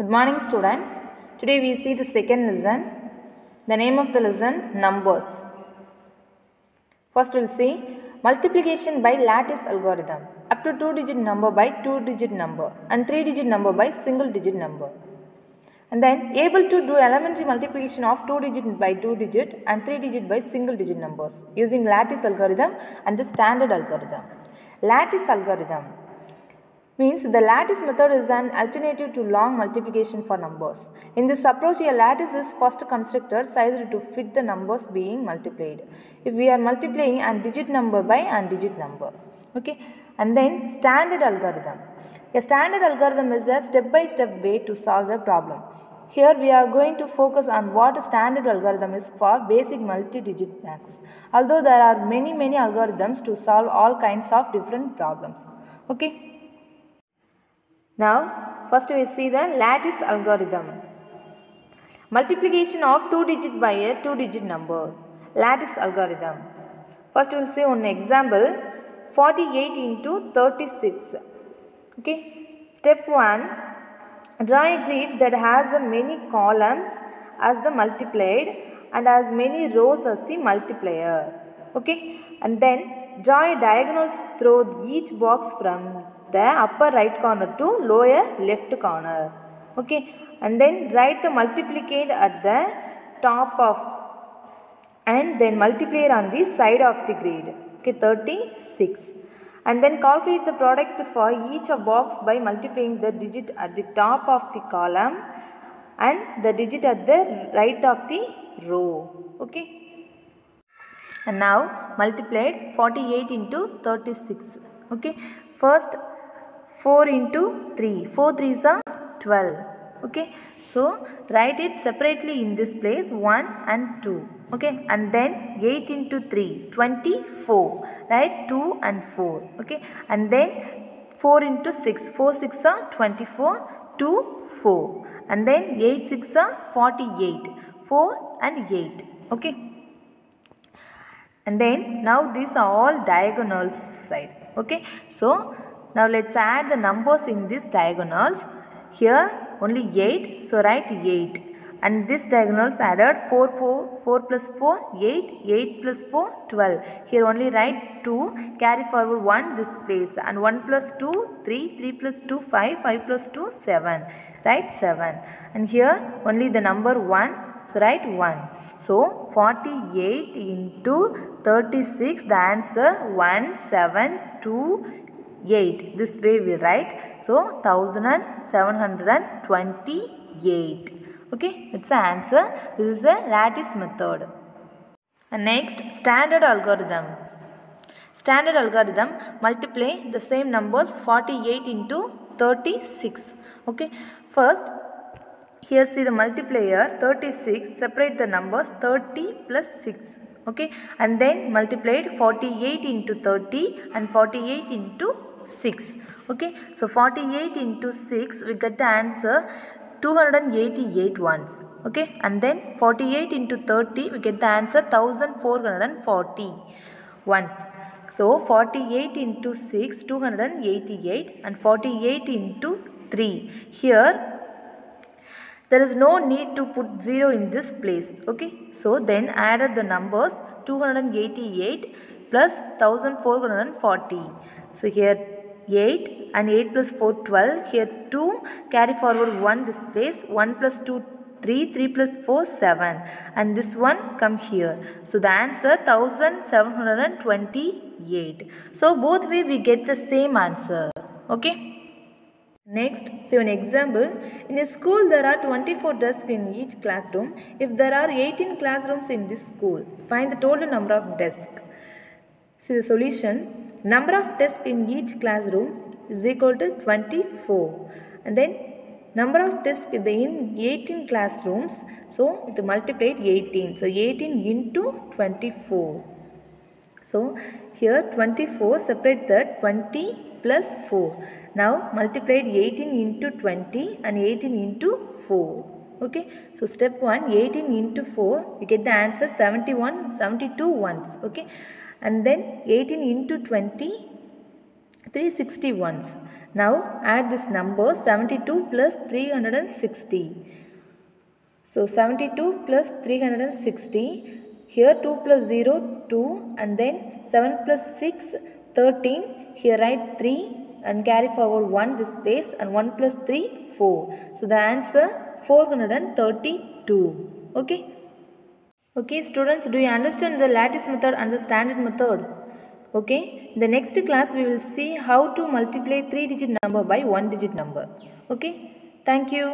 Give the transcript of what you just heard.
Good morning, students. Today we see the second lesson. The name of the lesson numbers. First, we'll see multiplication by lattice algorithm. Up to two digit number by two digit number and three digit number by single digit number. And then able to do elementary multiplication of two digit by two digit and three digit by single digit numbers using lattice algorithm and the standard algorithm. Lattice algorithm means the lattice method is an alternative to long multiplication for numbers. In this approach, a lattice is first constructed sized to fit the numbers being multiplied. If we are multiplying an digit number by an digit number. Okay. And then standard algorithm. A standard algorithm is a step-by-step way to solve a problem. Here we are going to focus on what a standard algorithm is for basic multi-digit max. Although there are many many algorithms to solve all kinds of different problems. Okay. Now, first we see the lattice algorithm. Multiplication of two digit by a two digit number. Lattice algorithm. First we will see one example 48 into 36. Okay. Step 1. Draw a grid that has many columns as the multiplied and as many rows as the multiplier. Okay. And then draw a diagonals through each box from the upper right corner to lower left corner. Okay. And then write the multiplicand at the top of and then multiply on the side of the grid. Okay. 36 and then calculate the product for each of box by multiplying the digit at the top of the column and the digit at the right of the row okay and now multiplied 48 into 36 okay? First 4 into 3 4 3s are 12 okay? So write it separately in this place 1 and 2 okay? And then 8 into 3 24 right 2 and 4 okay? And then 4 into 6 4 6 are 24 2 4 and then 8 6 are 48 4 and 8 okay and then now these are all diagonals side okay? So now let's add the numbers in these diagonals. Here only 8 so write 8 and this diagonals added 4 4 4 plus 4 8 8 plus 4 12 here only write 2 carry forward 1 this place. And 1 plus 2 3 3 plus 2 5 5 plus 2 7 write 7 and here only the number 1 so write 1 so 48 into 36 the answer 1 7 2 8 this way we write. So 1728 okay it's the answer. This is a lattice method. And next standard algorithm. Standard algorithm multiply the same numbers 48 into 36 okay first here see the multiplier 36 separate the numbers 30 plus 6 okay? And then multiplied 48 into 30 and 48 into 6 okay? So 48 into 6 we get the answer 288 ones okay? And then 48 into 30 we get the answer 1440 ones. So 48 into 6 288 and 48 into 3 here there is no need to put 0 in this place okay? So then added the numbers 288 plus 1440 so here 8 and 8 plus 4 12 here 2 carry forward 1 this place 1 plus 2 3 3 plus 4 7 and this one come here. So the answer 1728 so both way we get the same answer okay Next, see an example. In a school, there are 24 desks in each classroom. If there are 18 classrooms in this school, find the total number of desks. See the solution. Number of desks in each classroom is equal to 24. And then number of desks in 18 classrooms. So, it multiplied 18. So, 18 into 24. So, here 24 separate the 20 plus 4. Now multiplied 18 into 20 and 18 into 4. Okay. So step 1 18 into 4 we get the answer 71 72 ones. Okay. And then 18 into 20 360 ones. Now add this number 72 plus 360. So 72 plus 360. Here 2 plus 0 2 and then 7 plus 6 13. Here write 3 and carry forward 1 this place and 1 plus 3 4. So the answer 432. Okay. Okay students do you understand the lattice method and the standard method? Okay. In the next class we will see how to multiply 3 digit number by 1 digit number. Okay. Thank you.